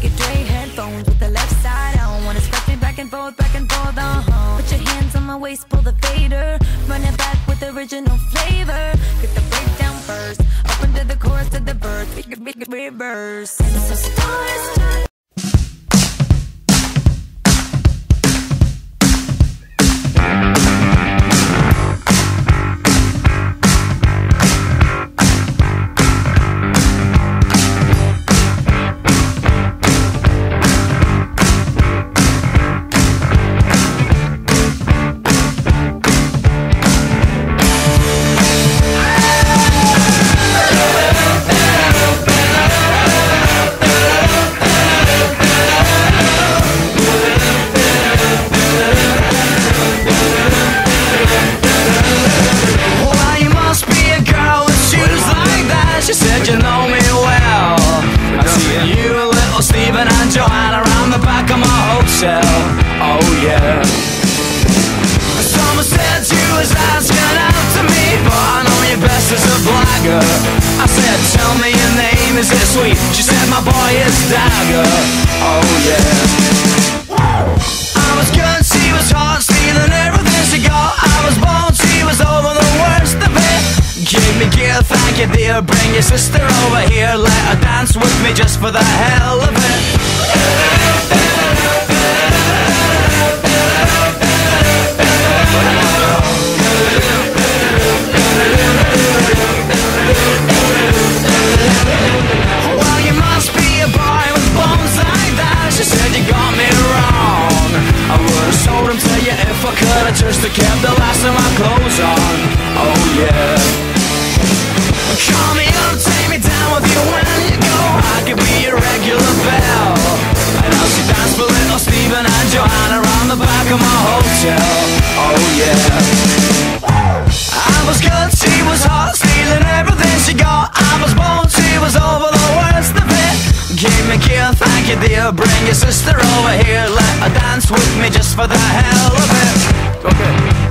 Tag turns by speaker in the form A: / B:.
A: Wicked Dre headphones with the left side on. Wanna scratch me back and forth, back and forth, uh huh. Put your hands on my waist, pull the fader. Run it back with original flavor. Get the breakdown first. Up into the chorus to the verse. Reverse. And so stars,
B: hotel. Oh yeah. Someone said you was asking out to me, but I know you best as a blagger. I said, tell me your name, is it sweet? She said, my boy is Dagger. Oh yeah. I was good, she was hot, stealing everything she got. I was bold, she was over the worst of it. Give me gear, thank you dear. Bring your sister over here, let her dance with me just for the hell of it. bring your sister over here. Let her dance with me just for the hell of it. Okay.